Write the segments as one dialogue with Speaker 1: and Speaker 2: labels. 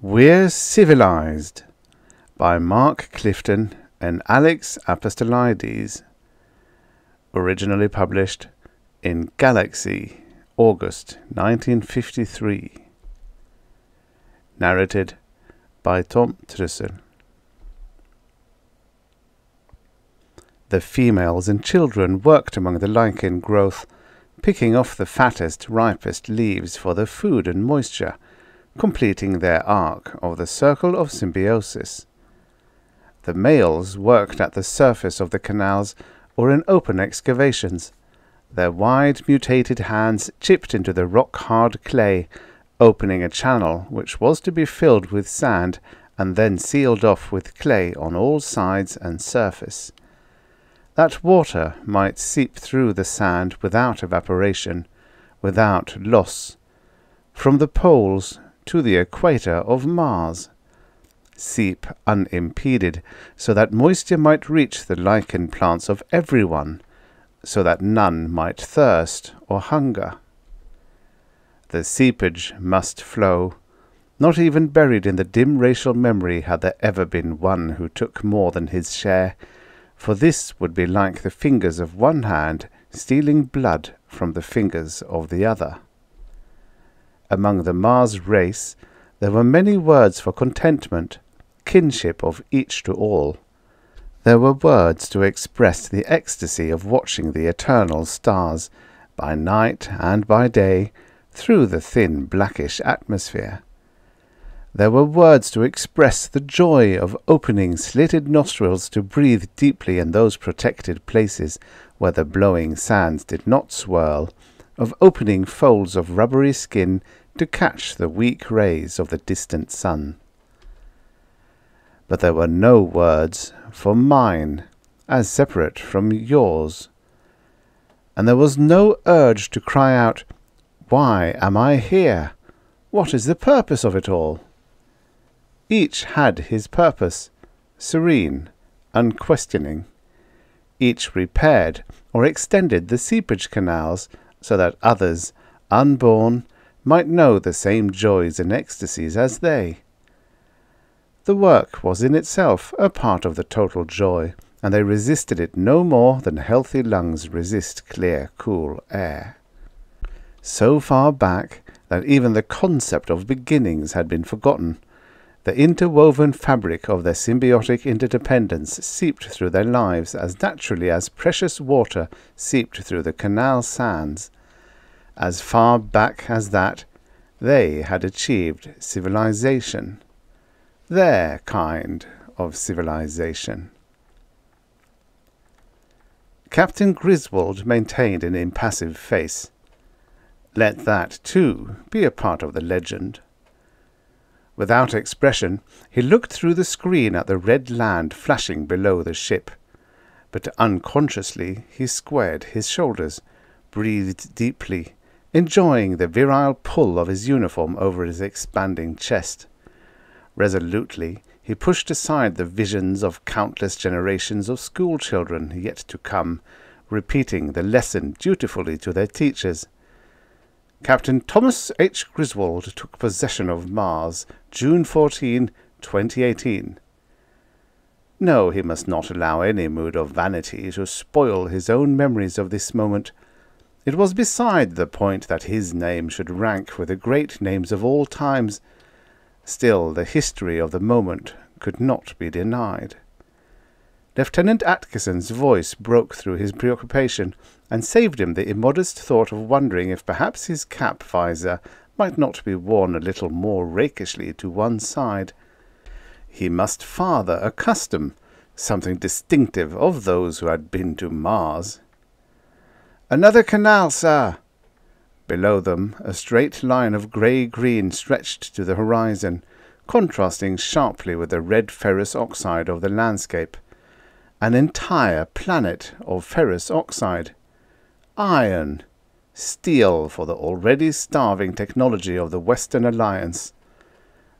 Speaker 1: We're Civilized by Mark Clifton and Alex Apostolides. Originally published in Galaxy, August 1953. Narrated by Tom Trussel. The females and children worked among the lichen growth, picking off the fattest, ripest leaves for their food and moisture completing their arc of the circle of symbiosis. The males worked at the surface of the canals or in open excavations, their wide mutated hands chipped into the rock-hard clay, opening a channel which was to be filled with sand and then sealed off with clay on all sides and surface. That water might seep through the sand without evaporation, without loss. From the poles to the equator of Mars. Seep unimpeded, so that moisture might reach the lichen plants of everyone, so that none might thirst or hunger. The seepage must flow. Not even buried in the dim racial memory had there ever been one who took more than his share, for this would be like the fingers of one hand stealing blood from the fingers of the other. Among the Mars race, there were many words for contentment, kinship of each to all. There were words to express the ecstasy of watching the eternal stars, by night and by day, through the thin blackish atmosphere. There were words to express the joy of opening slitted nostrils to breathe deeply in those protected places where the blowing sands did not swirl, of opening folds of rubbery skin to catch the weak rays of the distant sun. But there were no words for mine as separate from yours, and there was no urge to cry out, Why am I here? What is the purpose of it all? Each had his purpose, serene, unquestioning. Each repaired or extended the seepage canals so that others, unborn, might know the same joys and ecstasies as they. The work was in itself a part of the total joy, and they resisted it no more than healthy lungs resist clear, cool air. So far back that even the concept of beginnings had been forgotten. The interwoven fabric of their symbiotic interdependence seeped through their lives as naturally as precious water seeped through the canal sands, as far back as that, they had achieved civilization. Their kind of civilization. Captain Griswold maintained an impassive face. Let that, too, be a part of the legend. Without expression, he looked through the screen at the red land flashing below the ship. But unconsciously he squared his shoulders, breathed deeply, enjoying the virile pull of his uniform over his expanding chest. Resolutely, he pushed aside the visions of countless generations of school children yet to come, repeating the lesson dutifully to their teachers. Captain Thomas H. Griswold took possession of Mars, June 14, 2018. No, he must not allow any mood of vanity to spoil his own memories of this moment, it was beside the point that his name should rank with the great names of all times. Still, the history of the moment could not be denied. Lieutenant Atkinson's voice broke through his preoccupation, and saved him the immodest thought of wondering if perhaps his cap visor might not be worn a little more rakishly to one side. He must father a custom, something distinctive of those who had been to Mars. Another canal, sir! Below them, a straight line of grey-green stretched to the horizon, contrasting sharply with the red ferrous oxide of the landscape. An entire planet of ferrous oxide. Iron. Steel for the already starving technology of the Western Alliance.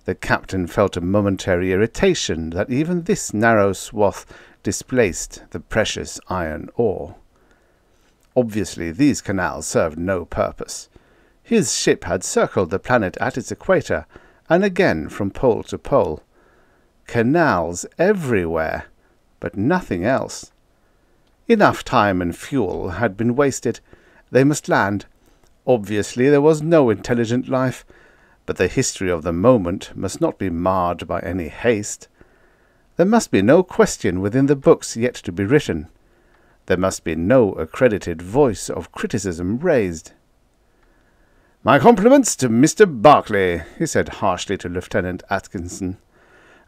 Speaker 1: The captain felt a momentary irritation that even this narrow swath displaced the precious iron ore. Obviously, these canals served no purpose. His ship had circled the planet at its equator, and again from pole to pole. Canals everywhere, but nothing else. Enough time and fuel had been wasted. They must land. Obviously, there was no intelligent life, but the history of the moment must not be marred by any haste. There must be no question within the books yet to be written. There must be no accredited voice of criticism raised. My compliments to Mr. Barclay, he said harshly to Lieutenant Atkinson.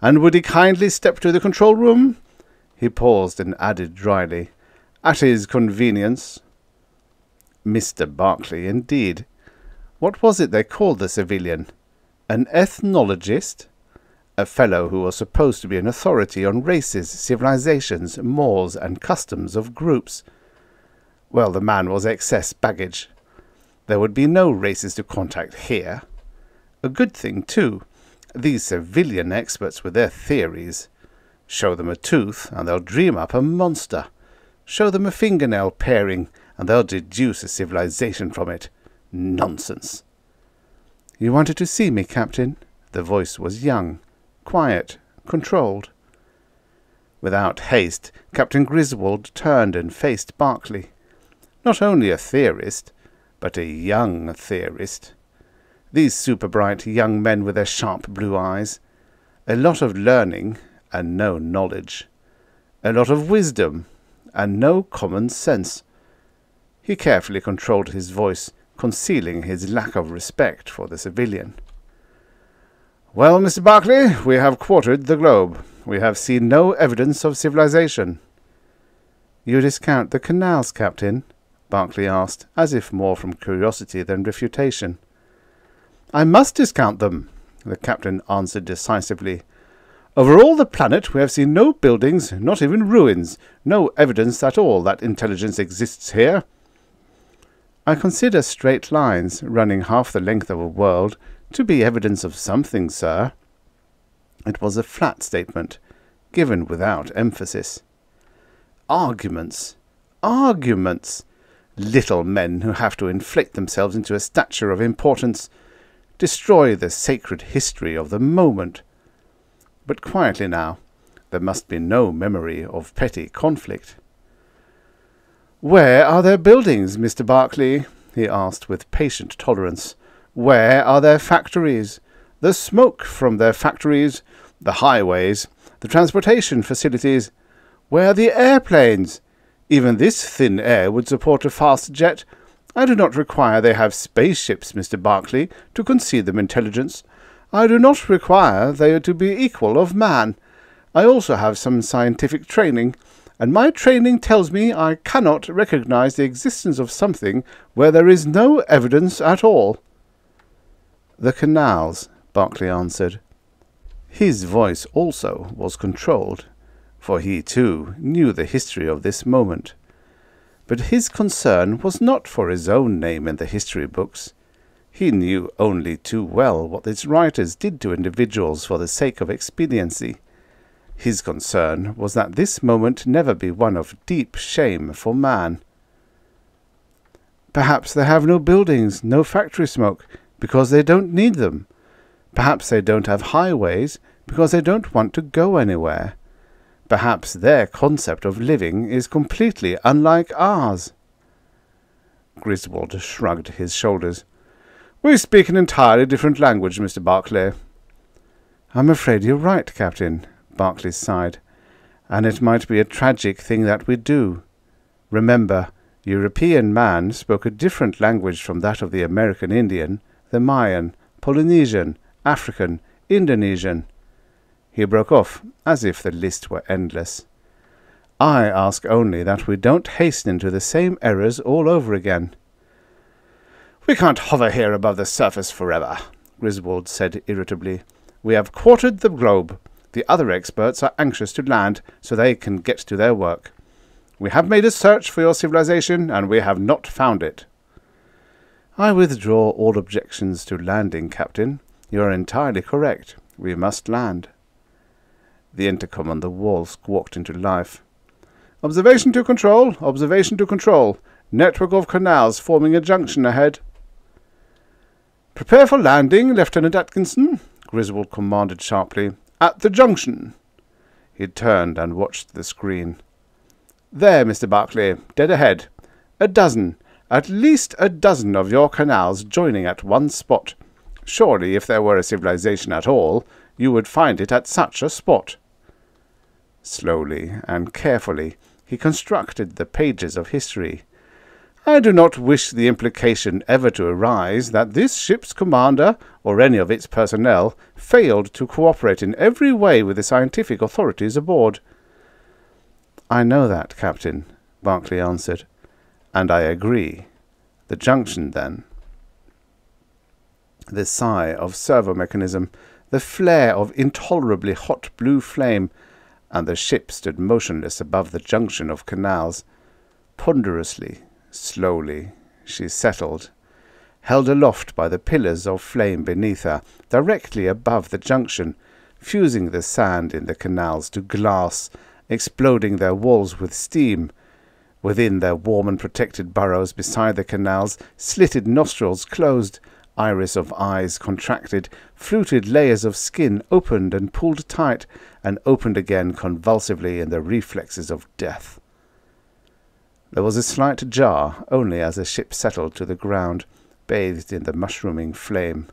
Speaker 1: And would he kindly step to the control room? He paused and added dryly, At his convenience. Mr. Barclay, indeed. What was it they called the civilian? An ethnologist? A fellow who was supposed to be an authority on races, civilizations, mores, and customs of groups. Well, the man was excess baggage. There would be no races to contact here. A good thing, too. These civilian experts with their theories. Show them a tooth, and they'll dream up a monster. Show them a fingernail paring, and they'll deduce a civilization from it. Nonsense. You wanted to see me, Captain? The voice was young, quiet, controlled. Without haste, Captain Griswold turned and faced Barclay. Not only a theorist, but a young theorist. These super bright young men with their sharp blue eyes. A lot of learning and no knowledge. A lot of wisdom and no common sense. He carefully controlled his voice, concealing his lack of respect for the civilian. Well, Mr. Barclay, we have quartered the globe. We have seen no evidence of civilization. You discount the canals, Captain? Barclay asked, as if more from curiosity than refutation. I must discount them, the captain answered decisively. Over all the planet we have seen no buildings, not even ruins, no evidence at all that intelligence exists here. I consider straight lines, running half the length of a world, to be evidence of something, sir. It was a flat statement, given without emphasis. Arguments, arguments! little men who have to inflate themselves into a stature of importance, destroy the sacred history of the moment. But quietly now, there must be no memory of petty conflict. Where are their buildings, Mr. Barclay? he asked with patient tolerance. Where are their factories? The smoke from their factories, the highways, the transportation facilities. Where are the airplanes? Even this thin air would support a fast jet. I do not require they have spaceships, Mr. Barclay, to concede them intelligence. I do not require they to be equal of man. I also have some scientific training, and my training tells me I cannot recognize the existence of something where there is no evidence at all. The canals, Barclay answered. His voice also was controlled for he too knew the history of this moment. But his concern was not for his own name in the history books. He knew only too well what its writers did to individuals for the sake of expediency. His concern was that this moment never be one of deep shame for man. Perhaps they have no buildings, no factory smoke, because they don't need them. Perhaps they don't have highways, because they don't want to go anywhere. Perhaps their concept of living is completely unlike ours. Griswold shrugged his shoulders. We speak an entirely different language, Mr. Barclay. I'm afraid you're right, Captain, Barclay sighed. And it might be a tragic thing that we do. Remember, European man spoke a different language from that of the American Indian, the Mayan, Polynesian, African, Indonesian. He broke off, as if the list were endless. I ask only that we don't hasten into the same errors all over again. We can't hover here above the surface forever, Griswold said irritably. We have quartered the globe. The other experts are anxious to land so they can get to their work. We have made a search for your civilization, and we have not found it. I withdraw all objections to landing, Captain. You are entirely correct. We must land. The intercom on the wall squawked into life. Observation to control, observation to control. Network of canals forming a junction ahead. Prepare for landing, Lieutenant Atkinson, Griswold commanded sharply. At the junction. He turned and watched the screen. There, Mr. Barclay, dead ahead. A dozen, at least a dozen of your canals joining at one spot. Surely, if there were a civilization at all, you would find it at such a spot. Slowly and carefully he constructed the pages of history. I do not wish the implication ever to arise that this ship's commander, or any of its personnel, failed to cooperate in every way with the scientific authorities aboard. I know that, Captain, Barclay answered, and I agree. The junction, then. The sigh of servo mechanism, the flare of intolerably hot blue flame, and the ship stood motionless above the junction of canals. Ponderously, slowly, she settled, held aloft by the pillars of flame beneath her, directly above the junction, fusing the sand in the canals to glass exploding their walls with steam. Within their warm and protected burrows beside the canals, slitted nostrils closed, iris of eyes contracted, fluted layers of skin opened and pulled tight, and opened again convulsively in the reflexes of death. There was a slight jar only as the ship settled to the ground, bathed in the mushrooming flame.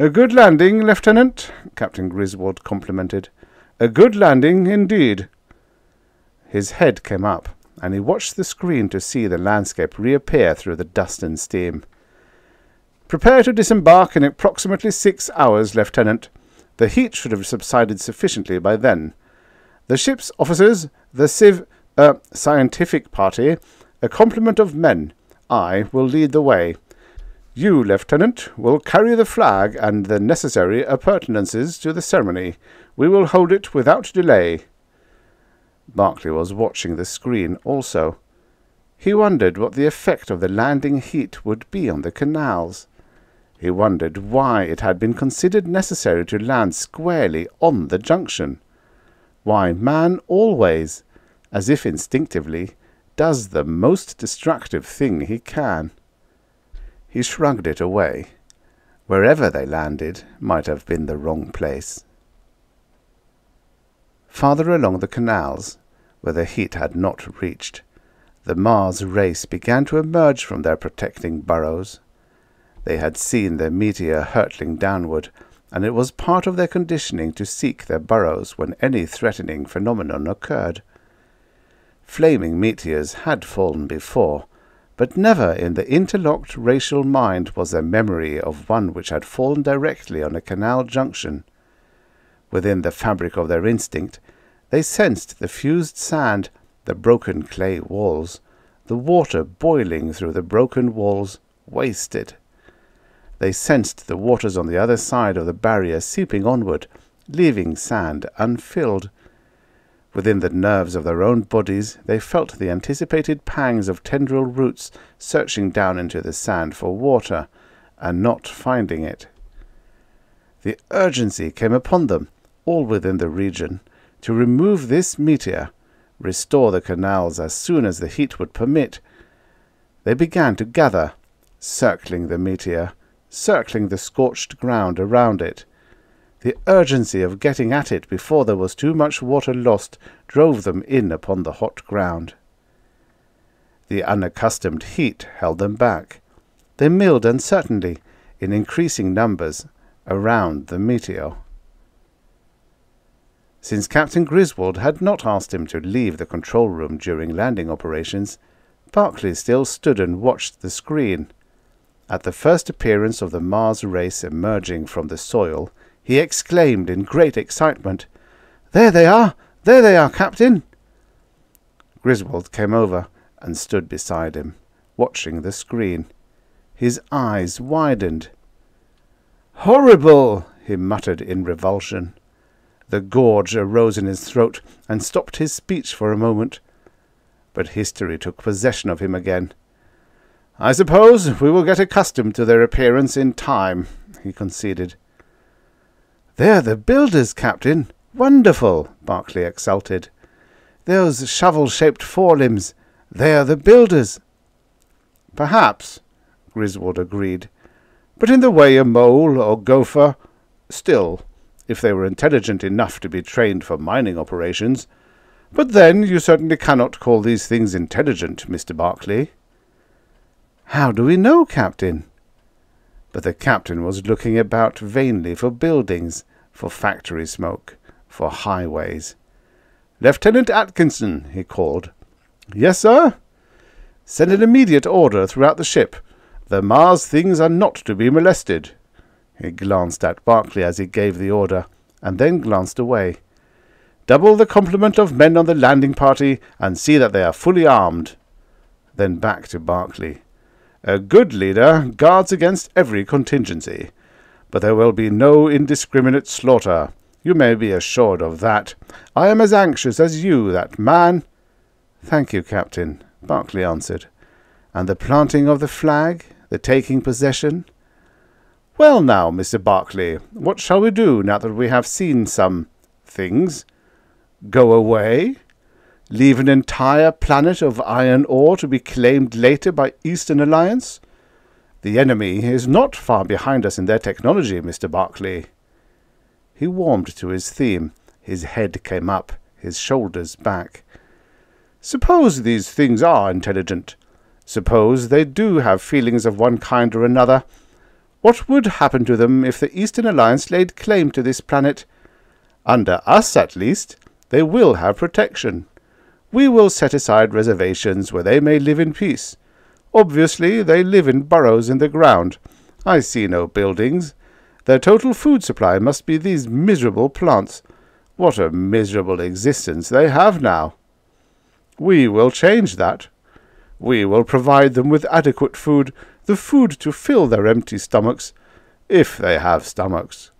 Speaker 1: A good landing, Lieutenant, Captain Griswold complimented. A good landing indeed. His head came up, and he watched the screen to see the landscape reappear through the dust and steam. Prepare to disembark in approximately six hours, Lieutenant. The heat should have subsided sufficiently by then. The ship's officers, the civ... Uh, scientific party, a complement of men. I will lead the way. You, Lieutenant, will carry the flag and the necessary appurtenances to the ceremony. We will hold it without delay. Barclay was watching the screen also. He wondered what the effect of the landing heat would be on the canals. He wondered why it had been considered necessary to land squarely on the junction. Why man always, as if instinctively, does the most destructive thing he can. He shrugged it away. Wherever they landed might have been the wrong place. Farther along the canals, where the heat had not reached, the Mars race began to emerge from their protecting burrows. They had seen the meteor hurtling downward, and it was part of their conditioning to seek their burrows when any threatening phenomenon occurred. Flaming meteors had fallen before, but never in the interlocked racial mind was there memory of one which had fallen directly on a canal junction. Within the fabric of their instinct, they sensed the fused sand, the broken clay walls, the water boiling through the broken walls, wasted. They sensed the waters on the other side of the barrier seeping onward, leaving sand unfilled. Within the nerves of their own bodies, they felt the anticipated pangs of tendril roots searching down into the sand for water, and not finding it. The urgency came upon them all within the region, to remove this meteor, restore the canals as soon as the heat would permit. They began to gather, circling the meteor, circling the scorched ground around it. The urgency of getting at it before there was too much water lost drove them in upon the hot ground. The unaccustomed heat held them back. They milled uncertainly, in increasing numbers, around the meteor. Since Captain Griswold had not asked him to leave the control room during landing operations, Barclay still stood and watched the screen. At the first appearance of the Mars race emerging from the soil, he exclaimed in great excitement, There they are! There they are, Captain! Griswold came over and stood beside him, watching the screen. His eyes widened. Horrible! he muttered in revulsion. The gorge arose in his throat and stopped his speech for a moment. But history took possession of him again. I suppose we will get accustomed to their appearance in time, he conceded. They're the builders, Captain. Wonderful, Barclay exulted. Those shovel-shaped forelimbs, they are the builders. Perhaps, Griswold agreed. But in the way a mole or gopher Still, if they were intelligent enough to be trained for mining operations. But then you certainly cannot call these things intelligent, Mr. Barclay.
Speaker 2: How do we know, Captain? But the captain was looking about vainly for buildings, for factory smoke, for highways.
Speaker 1: Lieutenant Atkinson, he called. Yes, sir? Send an immediate order throughout the ship. The Mars things are not to be molested. He glanced at Barclay as he gave the order, and then glanced away. Double the complement of men on the landing party, and see that they are fully armed. Then back to Barclay. A good leader guards against every contingency, but there will be no indiscriminate slaughter. You may be assured of that. I am as anxious as you that man.
Speaker 2: Thank you, Captain, Barclay answered. And the planting of the flag, the taking possession?
Speaker 1: Well, now, Mr. Barclay, what shall we do now that we have seen some things? Go away? Leave an entire planet of iron ore to be claimed later by Eastern Alliance? The enemy is not far behind us in their technology, Mr. Barclay.
Speaker 2: He warmed to his theme. His head came up, his shoulders back.
Speaker 1: Suppose these things are intelligent. Suppose they do have feelings of one kind or another. What would happen to them if the Eastern Alliance laid claim to this planet? Under us, at least, they will have protection. We will set aside reservations where they may live in peace. Obviously, they live in burrows in the ground. I see no buildings. Their total food supply must be these miserable plants. What a miserable existence they have now. We will change that. We will provide them with adequate food, the food to fill their empty stomachs, if they have stomachs.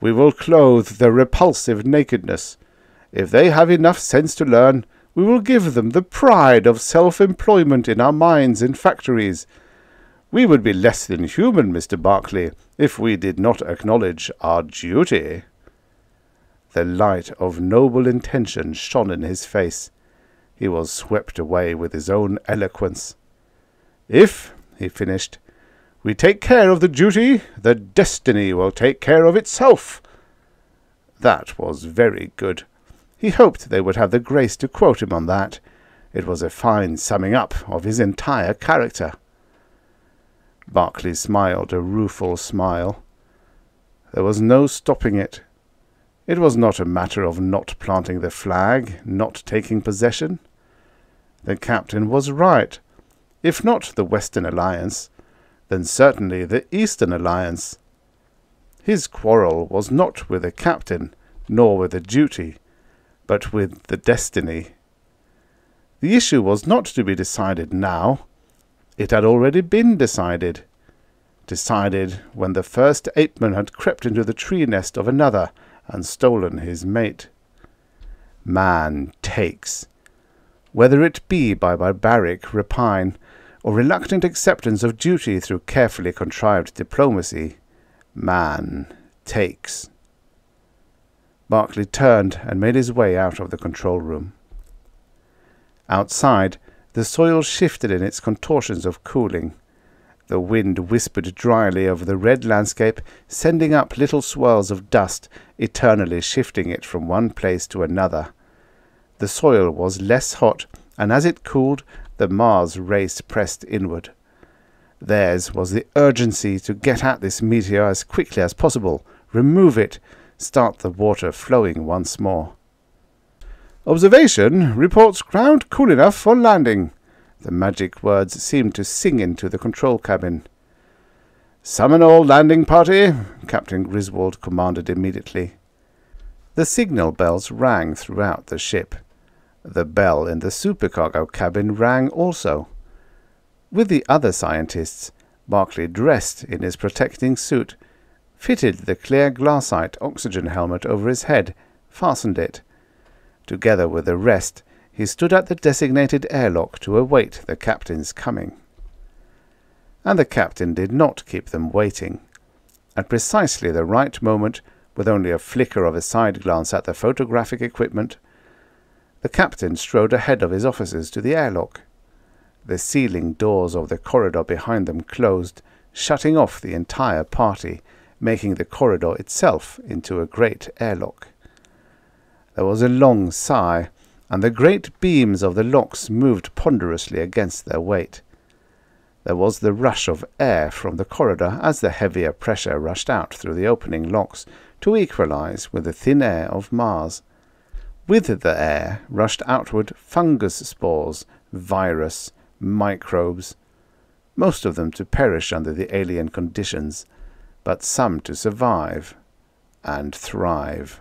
Speaker 1: We will clothe their repulsive nakedness. If they have enough sense to learn, we will give them the pride of self-employment in our mines and factories. We would be less than human, Mr. Barclay, if we did not acknowledge our duty.
Speaker 2: The light of noble intention shone in his face. He was swept away with his own eloquence.
Speaker 1: If, he finished, we take care of the duty, the destiny will take care of itself. That was very good. He hoped they would have the grace to quote him on that. It was a fine summing up of his entire character.
Speaker 2: Barclay smiled a rueful smile. There was no stopping it. It was not a matter of not planting the flag, not taking possession. The captain was right. If not the Western Alliance, then certainly the Eastern Alliance. His quarrel was not with the captain, nor with the duty but with the destiny. The issue was not to be decided now. It had already been decided. Decided when the first apeman had crept into the tree nest of another and stolen his mate. Man takes. Whether it be by barbaric rapine or reluctant acceptance of duty through carefully contrived diplomacy, man takes. Barclay turned and made his way out of the control room. Outside, the soil shifted in its contortions of cooling. The wind whispered dryly over the red landscape, sending up little swirls of dust, eternally shifting it from one place to another. The soil was less hot, and as it cooled, the Mars race pressed inward. Theirs was the urgency to get at this meteor as quickly as possible, remove it, start the water flowing once more. Observation reports ground cool enough for landing. The magic words seemed to sing into the control cabin. Summon all landing party, Captain Griswold commanded immediately. The signal bells rang throughout the ship. The bell in the supercargo cabin rang also. With the other scientists, Barclay dressed in his protecting suit fitted the clear glassite oxygen helmet over his head, fastened it. Together with the rest, he stood at the designated airlock to await the captain's coming. And the captain did not keep them waiting. At precisely the right moment, with only a flicker of a side glance at the photographic equipment, the captain strode ahead of his officers to the airlock. The sealing doors of the corridor behind them closed, shutting off the entire party,
Speaker 1: making the corridor itself into a great airlock. There was a long sigh, and the great beams of the locks moved ponderously against their weight. There was the rush of air from the corridor as the heavier pressure rushed out through the opening locks to equalize with the thin air of Mars. With the air rushed outward fungus spores, virus, microbes, most of them to perish under the alien conditions, but some to survive and thrive.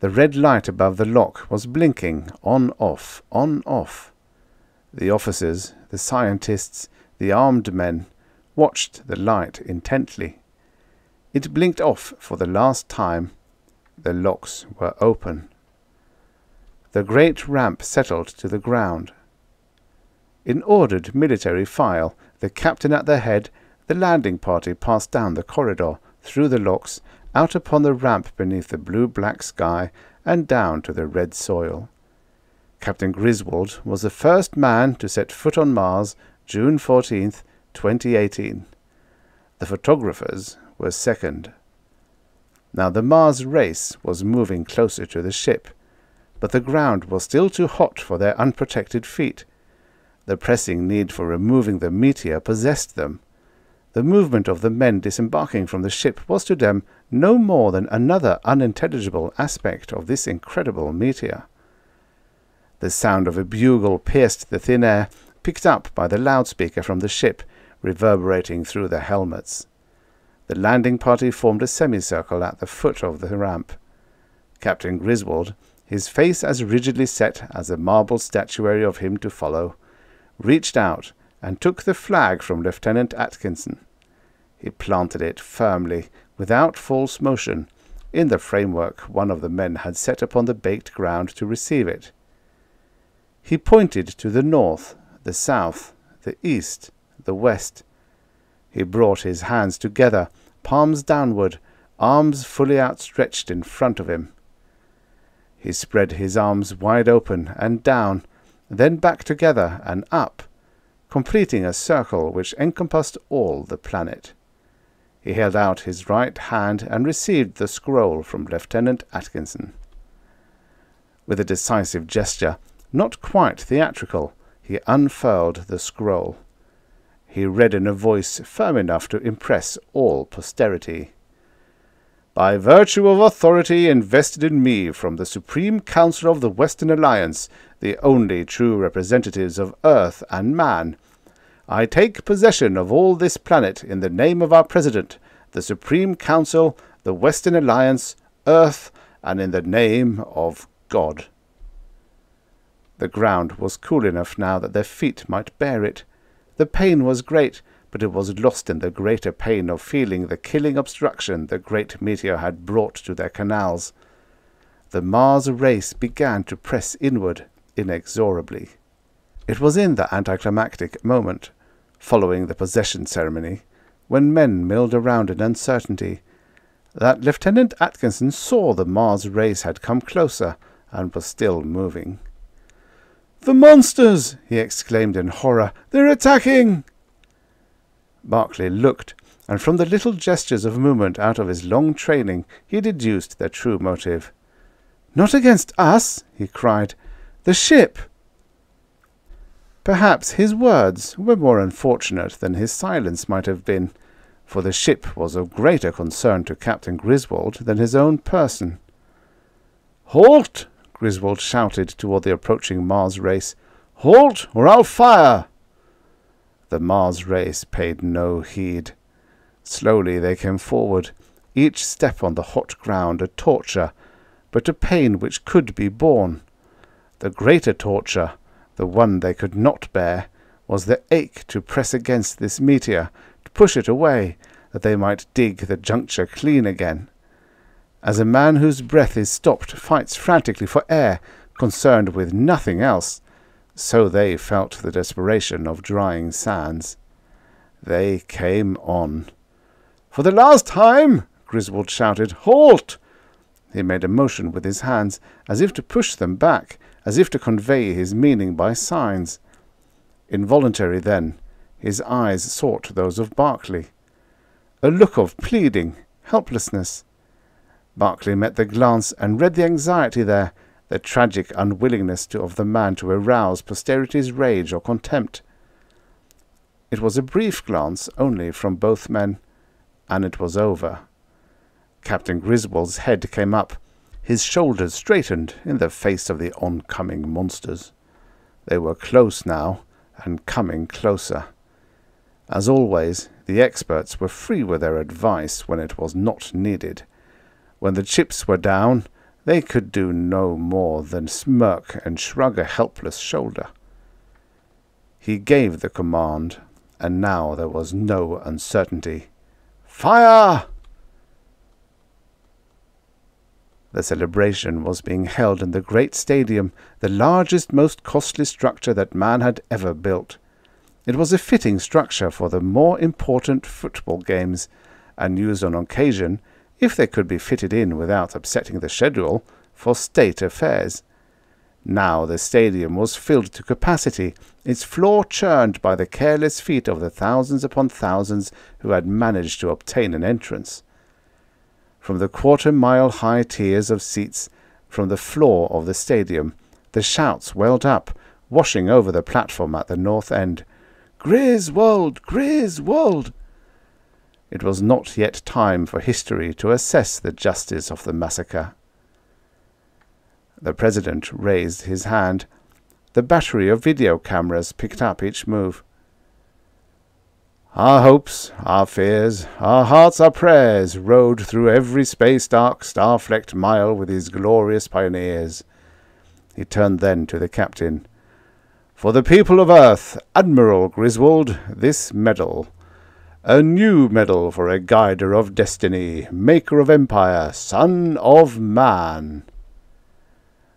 Speaker 1: The red light above the lock was blinking on off, on off. The officers, the scientists, the armed men watched the light intently. It blinked off for the last time. The locks were open. The great ramp settled to the ground. In ordered military file, the captain at the head, the landing party passed down the corridor, through the locks, out upon the ramp beneath the blue-black sky, and down to the red soil. Captain Griswold was the first man to set foot on Mars June 14th, 2018. The photographers were second. Now the Mars race was moving closer to the ship, but the ground was still too hot for their unprotected feet. The pressing need for removing the meteor possessed them. The movement of the men disembarking from the ship was to them no more than another unintelligible aspect of this incredible meteor. The sound of a bugle pierced the thin air, picked up by the loudspeaker from the ship, reverberating through the helmets. The landing party formed a semicircle at the foot of the ramp. Captain Griswold, his face as rigidly set as a marble statuary of him to follow, reached out and took the flag from Lieutenant Atkinson. He planted it firmly, without false motion, in the framework one of the men had set upon the baked ground to receive it. He pointed to the north, the south, the east, the west. He brought his hands together, palms downward, arms fully outstretched in front of him. He spread his arms wide open and down, then back together and up, completing a circle which encompassed all the planet. He held out his right hand and received the scroll from Lieutenant Atkinson. With a decisive gesture, not quite theatrical, he unfurled the scroll. He read in a voice firm enough to impress all posterity. By virtue of authority invested in me from the Supreme Council of the Western Alliance, the only true representatives of Earth and man, I take possession of all this planet in the name of our President, the Supreme Council, the Western Alliance, Earth, and in the name of God. The ground was cool enough now that their feet might bear it. The pain was great, but it was lost in the greater pain of feeling the killing obstruction the great meteor had brought to their canals. The Mars race began to press inward inexorably. It was in the anticlimactic moment, following the possession ceremony, when men milled around in uncertainty, that Lieutenant Atkinson saw the Mars race had come closer and was still moving. The monsters! he exclaimed in horror. They're attacking! Barclay looked, and from the little gestures of movement out of his long training he deduced their true motive. Not against us, he cried. The ship! Perhaps his words were more unfortunate than his silence might have been, for the ship was of greater concern to Captain Griswold than his own person. Halt! Griswold shouted toward the approaching Mars race. Halt, or I'll fire! The Mars race paid no heed. Slowly they came forward, each step on the hot ground a torture, but a pain which could be borne. The greater torture, the one they could not bear, was the ache to press against this meteor, to push it away, that they might dig the juncture clean again as a man whose breath is stopped fights frantically for air, concerned with nothing else, so they felt the desperation of drying sands. They came on. For the last time! Griswold shouted. Halt! He made a motion with his hands, as if to push them back, as if to convey his meaning by signs. Involuntary then, his eyes sought those of Barclay. a look of pleading, helplessness. Barclay met the glance and read the anxiety there, the tragic unwillingness to, of the man to arouse posterity's rage or contempt. It was a brief glance only from both men, and it was over. Captain Griswold's head came up, his shoulders straightened in the face of the oncoming monsters. They were close now, and coming closer. As always, the experts were free with their advice when it was not needed. When the chips were down, they could do no more than smirk and shrug a helpless shoulder. He gave the command, and now there was no uncertainty. Fire! The celebration was being held in the great stadium, the largest, most costly structure that man had ever built. It was a fitting structure for the more important football games, and used on occasion, if they could be fitted in without upsetting the schedule, for state affairs. Now the stadium was filled to capacity, its floor churned by the careless feet of the thousands upon thousands who had managed to obtain an entrance. From the quarter mile high tiers of seats from the floor of the stadium, the shouts welled up, washing over the platform at the north end. Griswold! Griswold! It was not yet time for history to assess the justice of the massacre. The president raised his hand. The battery of video cameras picked up each move. Our hopes, our fears, our hearts, our prayers rode through every space dark, star flecked mile with his glorious pioneers. He turned then to the captain. For the people of Earth, Admiral Griswold, this medal. A new medal for a guider of destiny, maker of empire, son of man.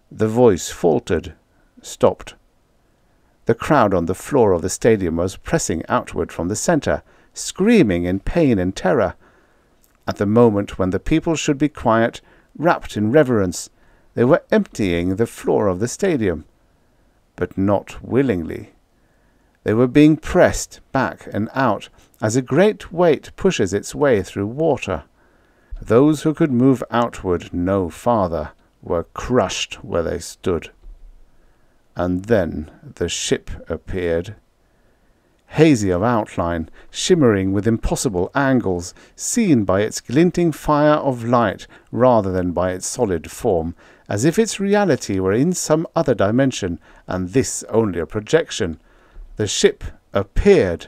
Speaker 1: The voice faltered, stopped. The crowd on the floor of the stadium was pressing outward from the centre, screaming in pain and terror. At the moment when the people should be quiet, wrapped in reverence, they were emptying the floor of the stadium. But not willingly. They were being pressed back and out as a great weight pushes its way through water. Those who could move outward no farther were crushed where they stood and then the ship appeared. Hazy of outline, shimmering with impossible angles, seen by its glinting fire of light rather than by its solid form, as if its reality were in some other dimension, and this only a projection. The ship appeared.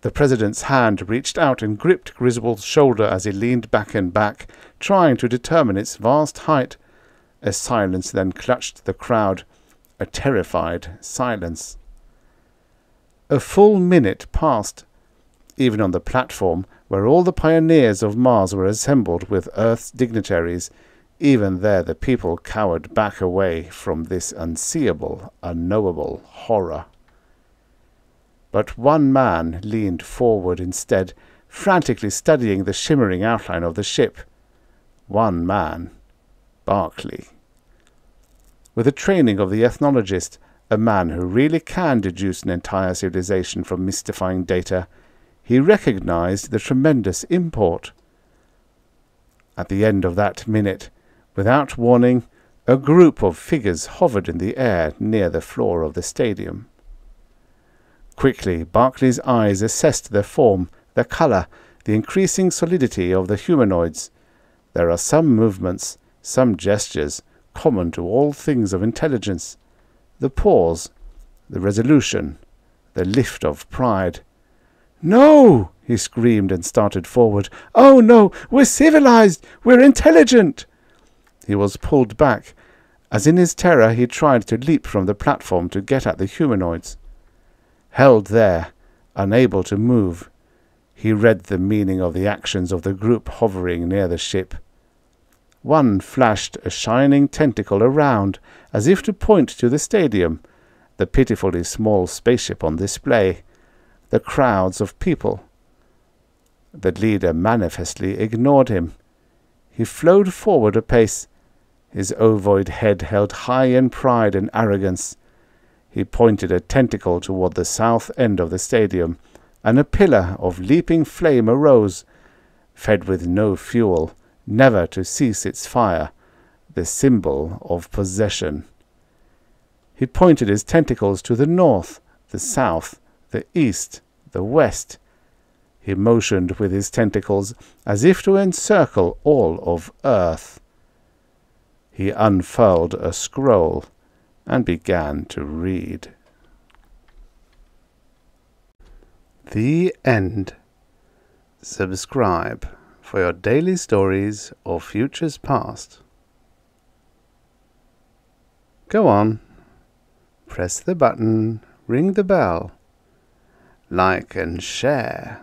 Speaker 1: The president's hand reached out and gripped Griswold's shoulder as he leaned back and back, trying to determine its vast height. A silence then clutched the crowd a terrified silence. A full minute passed. Even on the platform, where all the pioneers of Mars were assembled with Earth's dignitaries, even there the people cowered back away from this unseeable, unknowable horror. But one man leaned forward instead, frantically studying the shimmering outline of the ship. One man, Barclay. With the training of the ethnologist, a man who really can deduce an entire civilization from mystifying data, he recognized the tremendous import. At the end of that minute, without warning, a group of figures hovered in the air near the floor of the stadium. Quickly, Barclay's eyes assessed their form, their color, the increasing solidity of the humanoids. There are some movements, some gestures, common to all things of intelligence, the pause, the resolution, the lift of pride. No! he screamed and started forward. Oh no! We're civilized! We're intelligent! He was pulled back, as in his terror he tried to leap from the platform to get at the humanoids. Held there, unable to move, he read the meaning of the actions of the group hovering near the ship. One flashed a shining tentacle around, as if to point to the stadium, the pitifully small spaceship on display, the crowds of people. The leader manifestly ignored him. He flowed forward a pace, his ovoid head held high in pride and arrogance. He pointed a tentacle toward the south end of the stadium, and a pillar of leaping flame arose, fed with no fuel, never to cease its fire, the symbol of possession. He pointed his tentacles to the north, the south, the east, the west. He motioned with his tentacles as if to encircle all of earth. He unfurled a scroll and began to read. The end. Subscribe for your daily stories of futures past. Go on. Press the button, ring the bell, like and share.